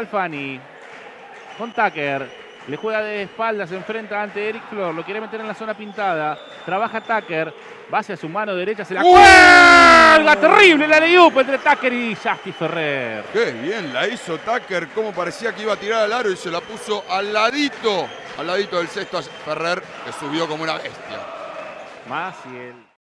Alfani con Tucker. Le juega de espaldas, se enfrenta ante Eric Flor. Lo quiere meter en la zona pintada. Trabaja Tucker. Va hacia su mano derecha. Se la cuelga. Terrible la Leyup entre Tucker y Justy Ferrer. Qué bien la hizo Tucker. Como parecía que iba a tirar al aro y se la puso al ladito. Al ladito del sexto a Ferrer, que subió como una bestia. Más y el.